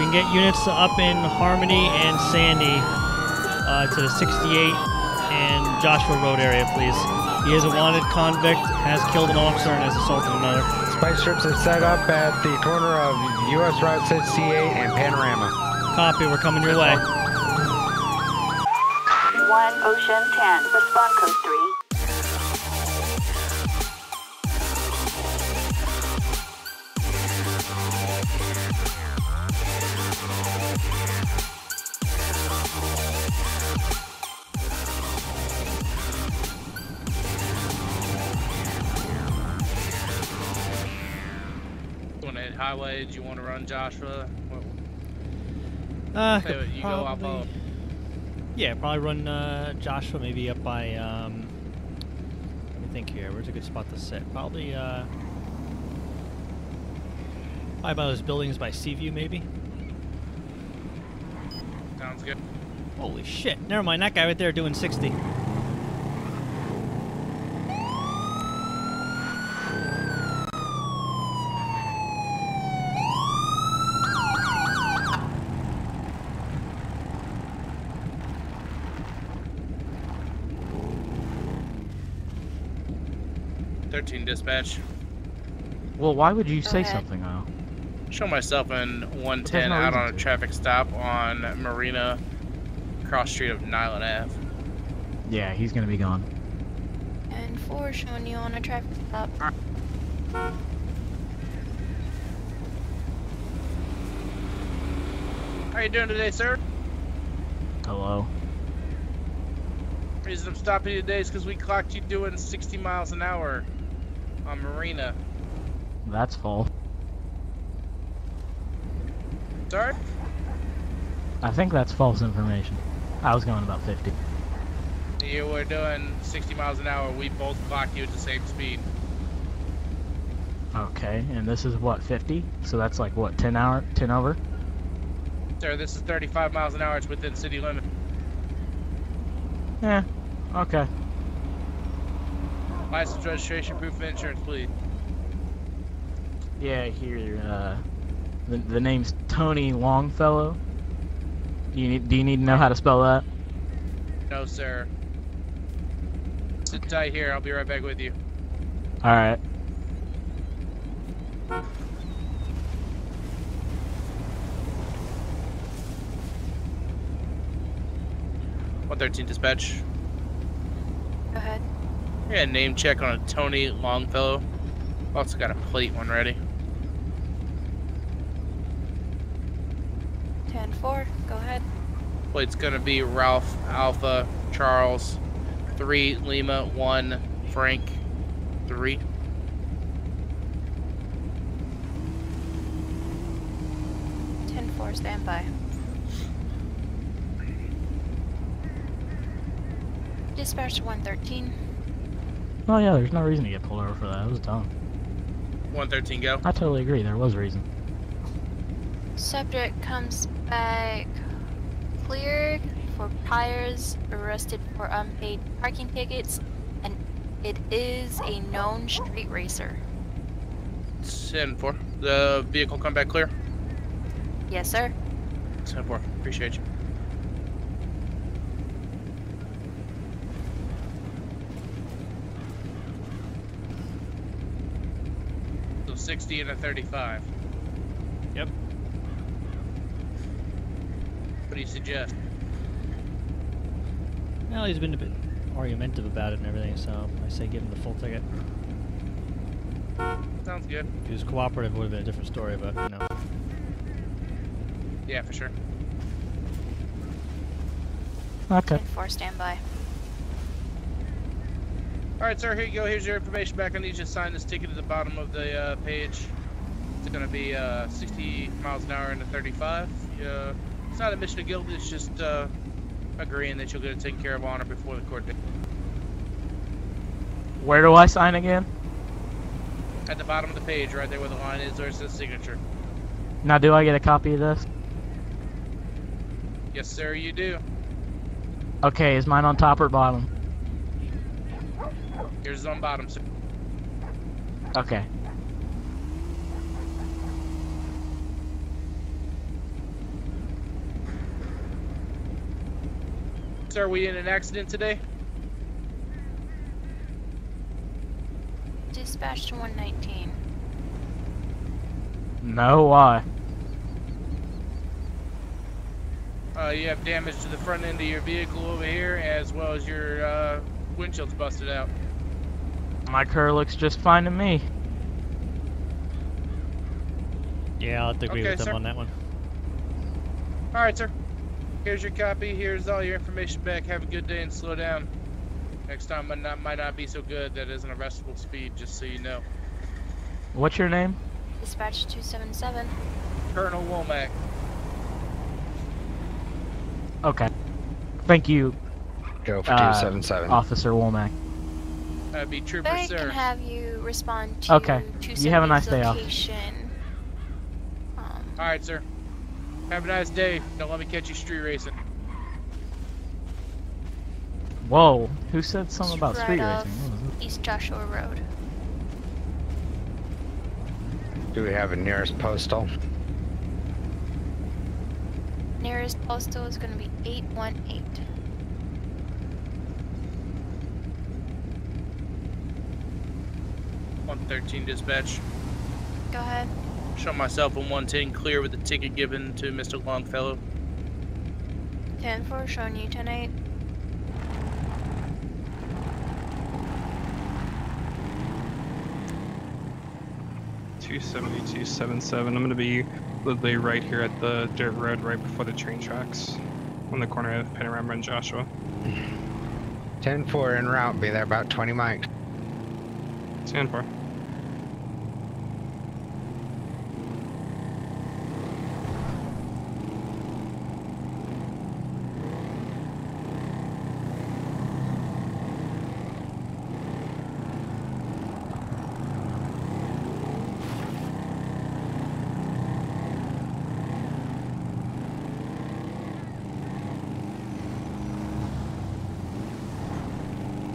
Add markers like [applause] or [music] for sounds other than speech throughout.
We can get units up in Harmony and Sandy uh, to the 68 and Joshua Road area, please. He is a wanted convict, has killed an officer, and has assaulted another. Spike strips are set up at the corner of US Route 68 and Panorama. Copy, we're coming your way. 1 Ocean 10, respond code 3. Highway? Do you want to run Joshua? Uh, you go up, probably- Yeah, probably run uh, Joshua maybe up by. Um, let me think here. Where's a good spot to sit? Probably. Uh, probably by those buildings by Seaview, maybe. sounds good. Holy shit! Never mind. That guy right there doing 60. Thirteen dispatch. Well, why would you say ahead. something though? Show myself in 110 out on a to. traffic stop on Marina, cross street of Niland Ave. Yeah, he's gonna be gone. And four showing you on a traffic stop. How are you doing today, sir? Hello. Reason I'm stopping you today is because we clocked you doing 60 miles an hour on Marina. That's false. Sorry? I think that's false information. I was going about 50. You were doing 60 miles an hour. We both clocked you at the same speed. Okay, and this is what 50? So that's like what 10 hour, 10 over? Sir, this is 35 miles an hour. It's within city limit. Yeah. Okay. License, registration, proof of insurance, please. Yeah, here. Uh, the the name's Tony Longfellow. Do you need Do you need to know how to spell that? No, sir. Sit tight here. I'll be right back with you. All right. One thirteen dispatch. Yeah, name check on a Tony Longfellow. Also got a plate one ready. 10 4. Go ahead. Plate's gonna be Ralph Alpha Charles three Lima one Frank three. Ten four. Stand by. Dispatch 113. Oh yeah, there's no reason to get pulled over for that. It was dumb. One thirteen go. I totally agree. There was a reason. Subject comes back cleared for priors, arrested for unpaid parking tickets, and it is a known street racer. Ten four. The vehicle come back clear. Yes, sir. Ten four. Appreciate you. So sixty and a thirty-five. Yep. What do you suggest? Well, he's been a bit argumentative about it and everything, so I say give him the full ticket. Sounds good. If he was cooperative, it would have been a different story, but you know. Yeah, for sure. Okay. 10 4. Stand by. All right, sir. Here you go. Here's your information back. I need you to sign this ticket at the bottom of the uh, page. It's gonna be uh, 60 miles an hour and a 35. Uh, it's not admission of guilt. It's just uh, agreeing that you'll get it taken care of on or before the court date. Where do I sign again? At the bottom of the page, right there where the line is, there's the signature. Now, do I get a copy of this? Yes, sir. You do. Okay, is mine on top or bottom? Yours on bottom, sir. Okay. Sir, are we in an accident today? Dispatch to 119. No, why? Uh, you have damage to the front end of your vehicle over here, as well as your uh, windshield's busted out. My car looks just fine to me. Yeah, I'll have to agree Okay, with them sir. on that one. All right, sir. Here's your copy. Here's all your information back. Have a good day and slow down. Next time might not, might not be so good. That is an arrestable speed, just so you know. What's your name? Dispatch 277. Colonel Womack. Okay. Thank you, Go for uh, 277. Officer Womack. That'd be Trooper, I sir. can have you respond to Okay. You have a nice day off. location. Um, All right, sir. Have a nice day. Don't let me catch you street racing. Whoa, who said something it's about right street off racing? What was it? East Joshua Road. Do we have a nearest postal? Nearest postal is going to be 818. One thirteen dispatch. Go ahead. Show myself on one ten clear with the ticket given to Mr. Longfellow. 10 4 showing you 10 8. Two seventy two seven seven. I'm gonna be literally right here at the dirt road, right before the train tracks, on the corner of Panorama and Joshua. 10-4 en route. Be there about 20 mics. Stand for.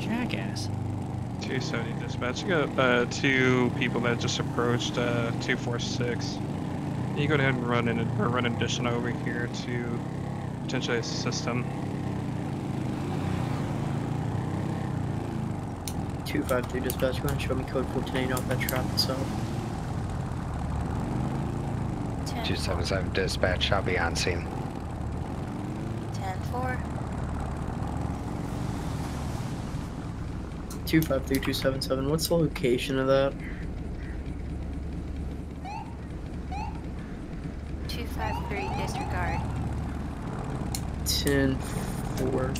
Jackass. 270 dispatch. You got uh, two people that just approached uh, 246. You go ahead and run in or run an addition over here to potentially assist them. Two five two dispatch. Go ahead and show me code fourteen eight off that traffic south. 10 277 dispatch. I'll be on scene. 10 4. Two five three two seven seven. What's the location of that? 253 disregard. Ten four.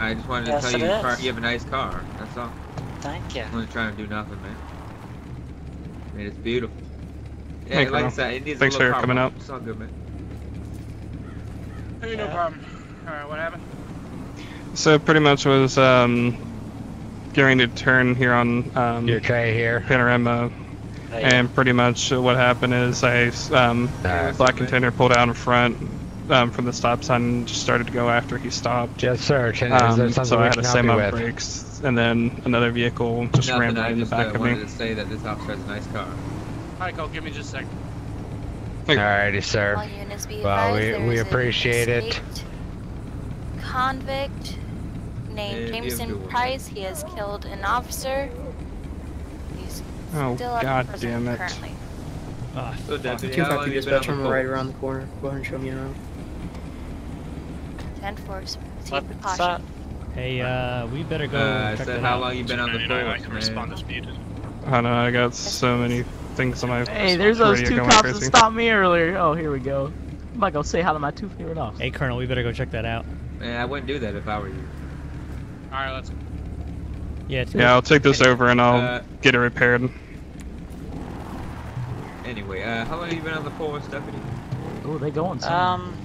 I just wanted to Yes, tell you, car, you have a nice car. That's all. Thank you. I'm not trying to do nothing, man. I mean, it's beautiful. Yeah, Hey, like I said, it needs Thanks a little for coming pop-up. out. It's all good, man. Hey, no Yeah. problem. All right, what happened? So pretty much was um, getting to turn here on um, You okay here? Panorama, Hey, and pretty much what happened is I um, Uh, black container pulled out in front um, from the stop sign and just started to go after he stopped. Yes, sir. Can, Um, so I had can to help slam you brakes, and then another vehicle just Nothing, rammed right in the just back uh, of wanted me. to say that this officer has a nice car. All right, Cole, give me just a second. Alrighty, sir. All units be Well, we- we there is an appreciate it. Convict named Yeah, Jameson. Price. He has killed an officer. He's Oh, still God damn it. currently. Ah, So. Deputy, Two how five you been dispatch. on the right around the corner. Go ahead and show me around. 10 force. Proceed with caution. that? Hey, uh, we better go Uh, I check said, that how out. long you been on the force, man? I don't know, I got so many things on my Hey, there's those two going cops crazy. that stopped me earlier. Oh, here we go. I'm about to go say hi to my two favorite officers. Hey, Colonel, we better go check that out. Man, I wouldn't do that if I were you. All right, let's. Yeah, it's Yeah, I'll take this over and I'll Uh, get it repaired. Anyway, uh, how long have you been on the force, Deputy? Oh, they going some. Um,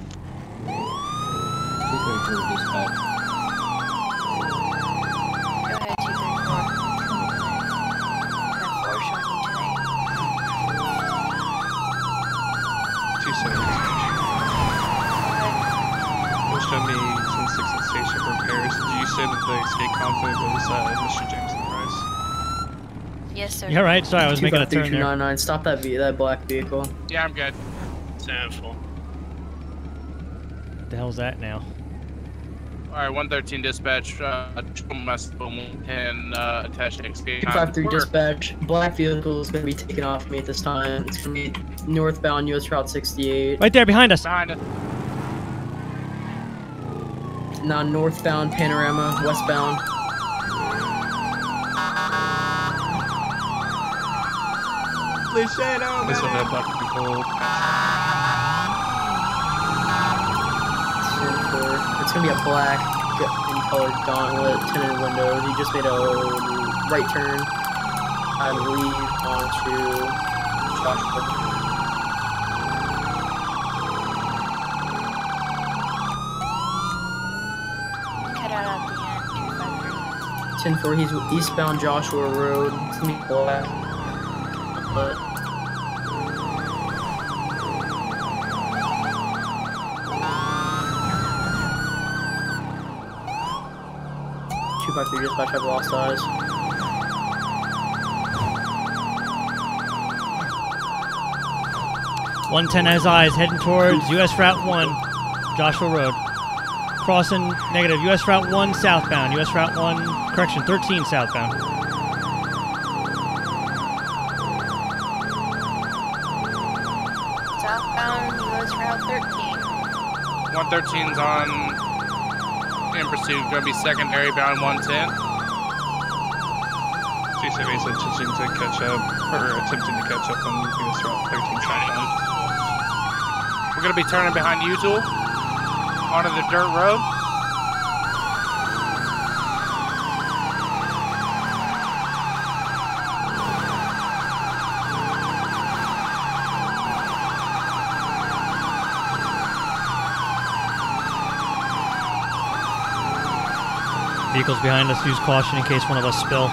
Go ahead, 234. 10 4 showing you tonight. Two seconds. Will show me 1060 station repairs say that the escape convoy was uh, Mr. Jameson Price. Yes, sir. You all right? Sorry, I was making a turn there. 253-299, stop that, ve- that black vehicle. Yeah, I'm good. Handful. the hell's that now? All right, 113 dispatch. Uh, must 110 uh, attached to escape. 253 dispatch, black vehicle is going to be taken off me at this time. It's going to be northbound US Route 68. Right there, behind us. Behind us. Now northbound Panorama, westbound. This will have black people. It's going to be a black in colored gauntlet, tinted windows. He just made a right turn, I believe, onto Joshua. Cut out at the end. 253. 10 4, he's eastbound Joshua Road. It's gonna be black. But Two five three dispatch have lost eyes. One ten has eyes heading towards U.S. Route One, Joshua Road. Crossing negative. U.S. Route One southbound. U.S. Route One correction. Thirteen southbound. Southbound US Route 13. 113's on in pursuit. Gonna be secondary bound 110. CCV is attempting to catch up, or attempting to catch up on US Route 13 southbound. We're gonna be turning behind U-Tool onto the dirt road. Vehicles behind us. Use caution in case one of us spill.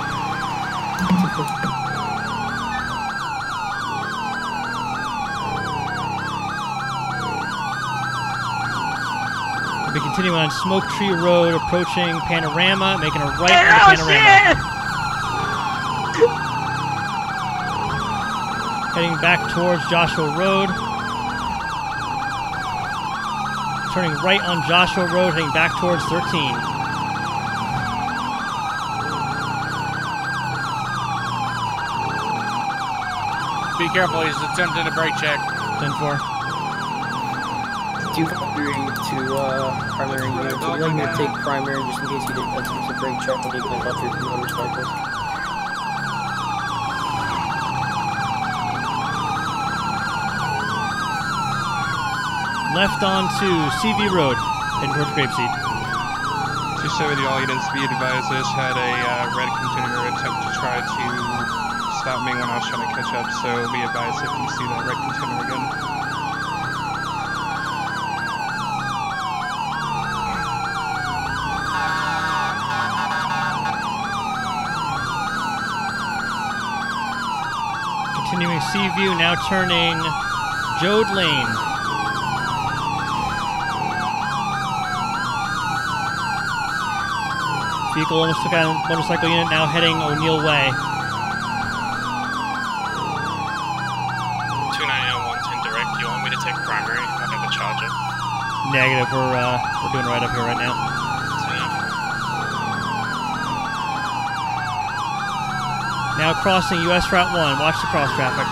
We'll be continuing on Smoke Tree Road, approaching Panorama, making a right into Panorama. Heading back towards Joshua Road. Turning right on Joshua Road, heading back towards 13. Be careful, he's attempting a brake check. 10 4. Two five three to uh, primary unit. So we'd like me to take primary just in case he didn't attempt a brake check when he went up through the motorcycle. Left onto Seaview Road, heading towards Grapeseed. 270 all units be advised, I had a uh, red container attempt to try to stop me when I was trying to catch up, so be advised if you see that red container again. Continuing Seaview, now turning Joad Lane. Vehicle almost took out a motorcycle unit, now heading O'Neill Way. 299 110 direct. You want me to take primary? I have a charger. Negative, we're, uh, we're doing right up here right now. Now crossing US Route 1. Watch the cross traffic.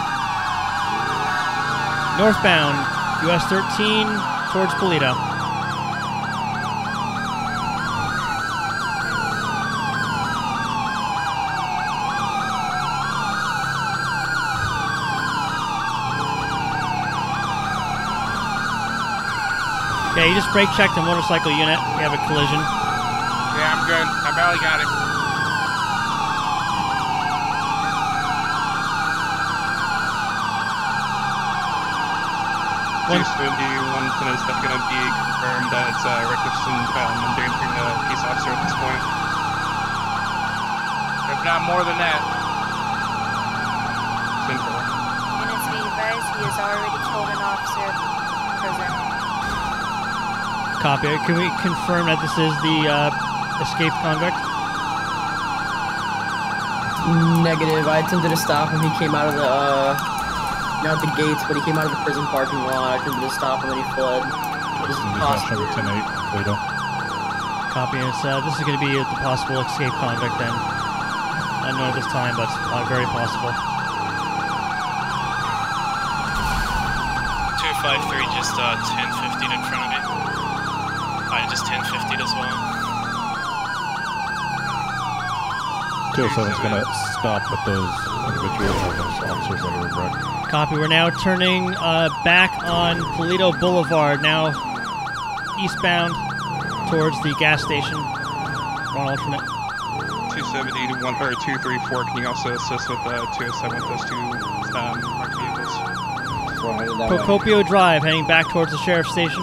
Northbound, US 13 towards Paleto. Okay, you just brake checked the motorcycle unit. We have a collision. Yeah, I'm good. I barely got him. One- 271 is that going to be confirmed that it's uh, reckless and um, endangering the peace officer at this point. If not more than that. Simple. Units be advised, he has already killed an officer of prison. Copy. Can we confirm that this is the uh, escaped convict? Negative. I attempted to stop him. He came out of the, uh, not the gates, but he came out of the prison parking lot. I attempted to stop him and he fled. This is possible. Number 10 8, Paleto. Copy. It's, uh, this is going to be the possible escape convict then. Unknown at this time, but uh, very possible. 253 just uh, 1050 in front of me. I just 1050 as well. 207 is going to stop with those individuals or those officers that are wrecked. Copy. We're now turning uh, back on Paleto Boulevard, now eastbound towards the gas station. We're alternate. 270 to 1 or 234. Can you also assist with uh, 207 with those two um, marked vehicles? Procopio Drive, heading back towards the sheriff's station.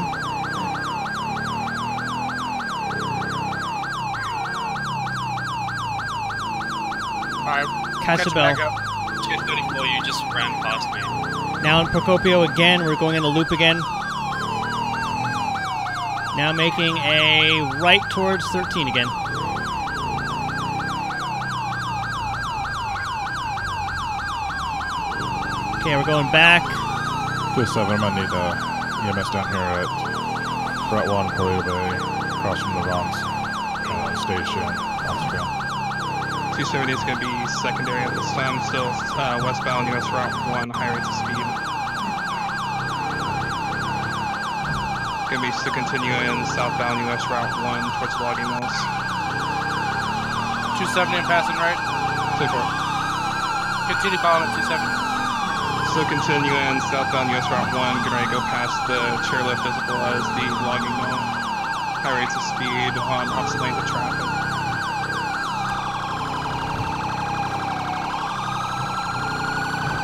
Alright. Catch the bell. 234, you just ran past me. Now in Procopio again, we're going in the loop again. Now making a right towards 13 again. Okay, we're going back. 207, I'm going to need uh, EMS down here at Route 1, Paleto Bay, across from the Vons uh, station, Amsterdam. 270 is going to be secondary at this time, still uh, westbound US Route 1, high rates of speed. Going to be still continuing southbound US Route 1 towards logging mills. 270 and passing right. So far. Continue following at 270. Still continuing southbound US Route 1, getting ready to go past the chairlift as well as the logging mill. High rates of speed on opposite lanes of traffic.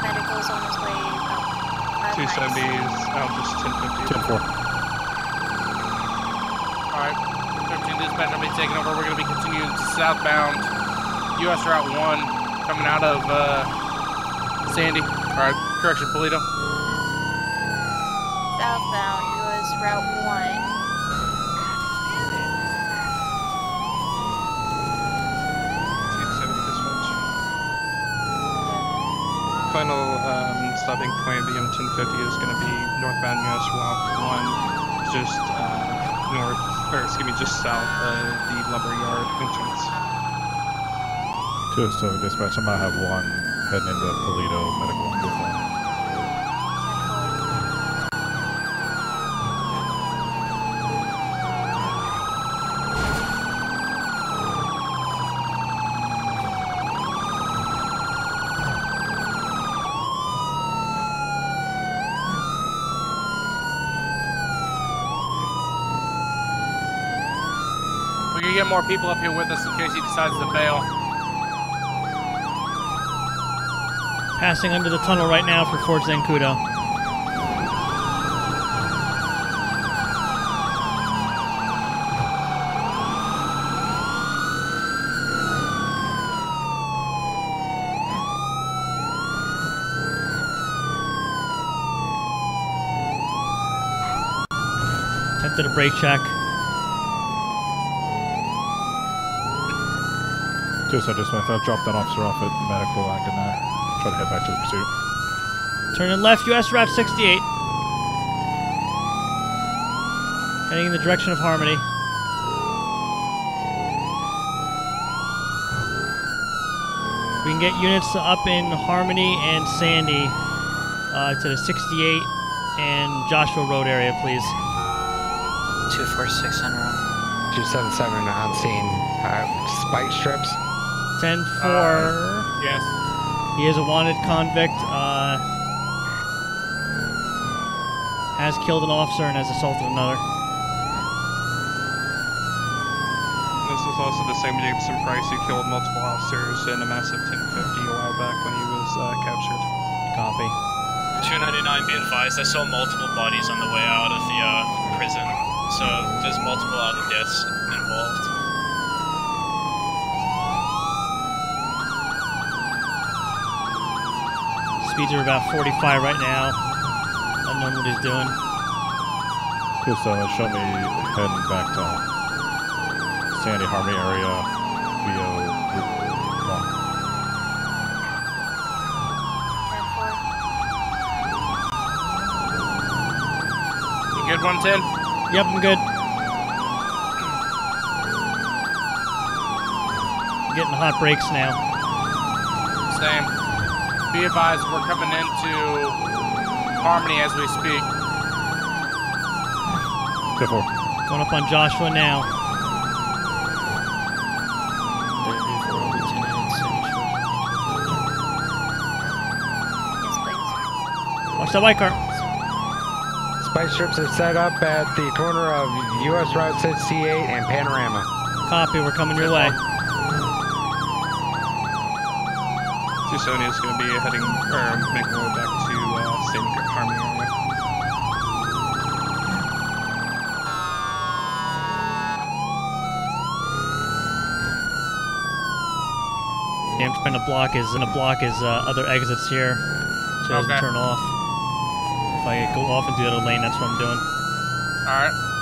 Medical's on his way about five 270 miles. is out just 1050. 10 4. Alright. 13 dispatch will be taking over. We're going to be continuing southbound US Route 1 coming out of uh, Sandy. Alright, correction, Paleto. Southbound US Route 1. 270 dispatch. Final um, stopping point of the M1050 is going to be northbound US Route 1, just uh, north, or excuse me, just south of the lumberyard entrance. 207 dispatch, I might have one heading into Paleto Medical with one. We're going to get more people up here with us in case he decides to bail. Passing under the tunnel right now for Fort Zancudo. Attempted a brake check. 207 dispatch, I'll drop that officer off at Medical. I can uh, try to head back to the pursuit. Turning left, US Route 68. Heading in the direction of Harmony. We can get units up in Harmony and Sandy uh, to the 68 and Joshua Road area, please. 246 en route. 277 on scene. Uh, spike strips. 10 4. yes. He is a wanted convict. Uh, has killed an officer and has assaulted another. This was also the same Jameson Price who killed multiple officers in a massive 1050 a while back when he was uh, captured. Copy. 299, be advised, I saw multiple bodies on the way out of the uh, prison, so there's multiple other deaths involved. Speeds are about 45 right now. Unknown what he's doing. 207, show me heading back to Sandy Harmony area via Route 1. You good, 110? Yep, I'm good. Getting hot brakes now. Same. Be advised, we're coming into Harmony as we speak. 10-4. Going up on Joshua now. Watch that white car. Spike strips are set up at the corner of US Route 68 and Panorama. Copy, we're coming your way. 270 is going to be heading, or making her way back to uh, Sandy Harmony area. Yeah, I'm trying to block his, and to block his uh, other exits here, so it doesn't turn off. If I go off and do the other lane, that's what I'm doing. Alright.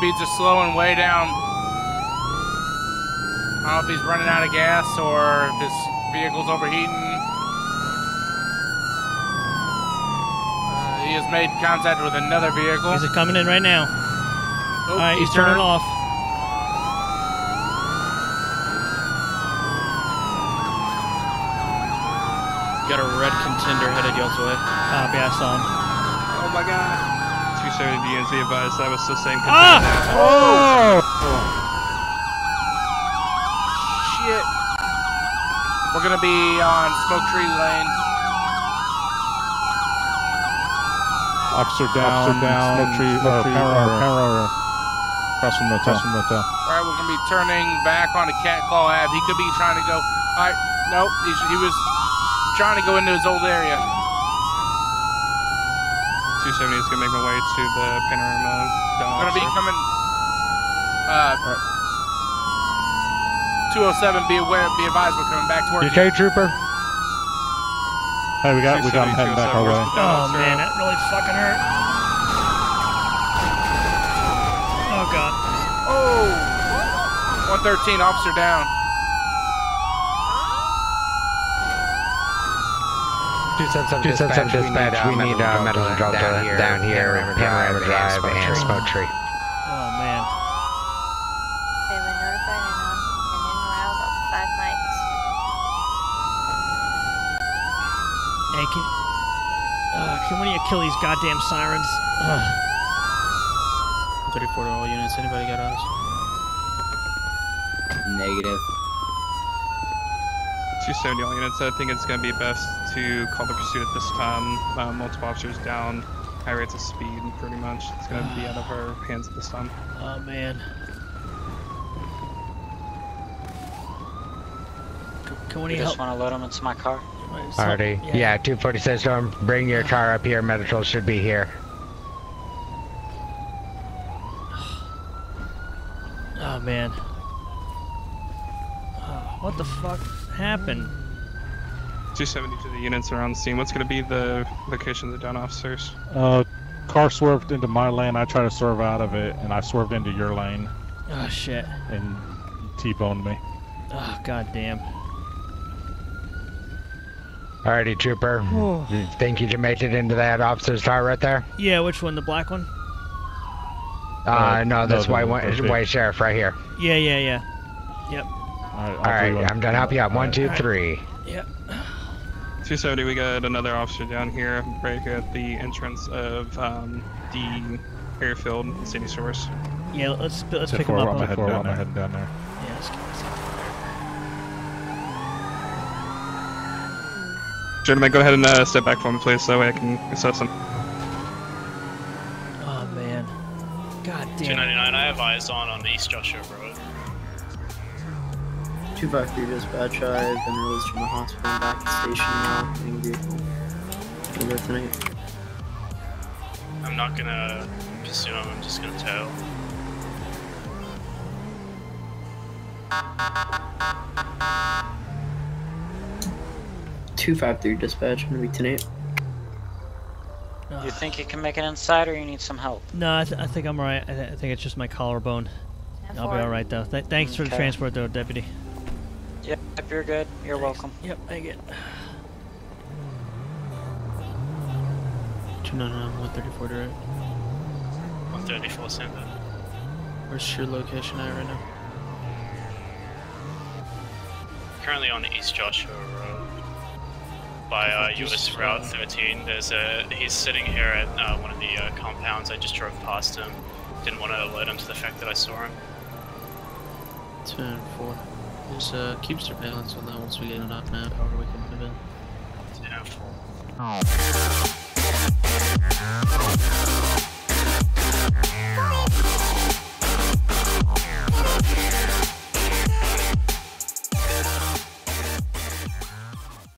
Speeds are slowing way down. I don't know if he's running out of gas or if his vehicle's overheating. Uh, he has made contact with another vehicle. Is it coming in right now? Oh, All right, he he's turning turned. off. Got a red contender headed y'all's way. Copy, I saw him. Oh my god. 270 DNZ advised that was the same Ah! contender. Shit. We're gonna be on Smoke Tree Lane. Officer down, Officer down, smoke tree, smoke or tree, power, or- power hour. Across from the motel. Across from the motel. Alright, we're gonna be turning back onto Cat Claw Ave. He could be trying to go. Alright, nope, he's, he was trying to go into his old area. 270 is going to make my way to the panorama. down We're gonna be coming. Uh, 207, be aware, be advised, we're coming back towards you. UK Trooper? Hey, we got, we got him heading back our way. Oh man, that really fucking hurt. Oh god. Oh! 113, officer down. 277 dispatch, we need uh, medical drop down here, down here, Panorama Drive and Smoke Tree. Oh man. They've been notified and on and in route of five mics. Hey, can, uh, can one of you kill these goddamn sirens? Ugh. [sighs] 34 to all units. Anybody got eyes? Negative. 270 all units. I think it's going to be best to call the pursuit at this time. Uh, multiple officers down, high rates of speed, pretty much. It's going to be out of our hands at this time. Oh man. Can we of You you just want to load them into my car? Alrighty. Yeah, 246 Storm, bring your car up here. Medical should be here. [sighs] Oh man. Oh, what the fuck happened? 270 to the units around the scene. What's going to be the location of the down officers? Uh, car swerved into my lane. I tried to swerve out of it, and I swerved into your lane, Oh shit. and T-boned me. Oh god damn. Alrighty, Trooper. Oh. You think you can make it into that officer's car right there? Yeah, which one? The black one? Uh, no, this no, white, one, the white sheriff right here. Yeah, yeah, yeah. Yep. Alright, Alright, I'm done. Help you out. One, two, three. Yep. 270, we got another officer down here, right here at the entrance of um, the airfield, City Source. Yeah, let's let's pick him four, up. I'm heading down there. heading down there. Yeah, let's get this Gentlemen, go ahead and uh, step back for me, please, so that way I can assess them. Oh man. God damn. 299, I have eyes on on the East Joshua Road. 253 dispatch, I've been released from the hospital and back to the station now. Getting vehicle. Over tonight. I'm not gonna pursue him, I'm just gonna tow. Two five three dispatch. I'm gonna be tonight. You think you can make it inside, or you need some help? No, I, th- I think I'm alright. I, th- I think it's just my collarbone. I'll be alright though. Th- thanks for the transport though, deputy. Yep, you're good. You're welcome. Yep, thank you. 299, 134 direct. 134 center. Where's your location at right now? Currently on East Joshua Road by uh, US Route 13. There's a he's sitting here at uh, one of the uh, compounds. I just drove past him. Didn't want to alert him to the fact that I saw him. 10 4. There's uh, cube surveillance on that once we get it up now, however we can move in. Yeah. Oh.